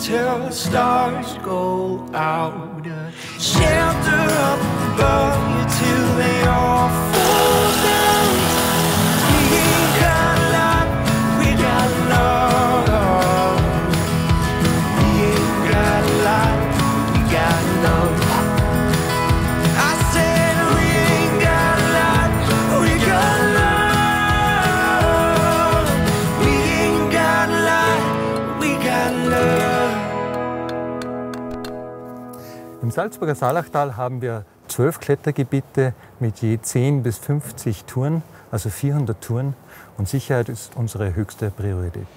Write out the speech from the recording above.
till the stars go out. Shelter up above. Im Salzburger Salachtal haben wir zwölf Klettergebiete mit je 10 bis 50 Touren, also 400 Touren. Und Sicherheit ist unsere höchste Priorität.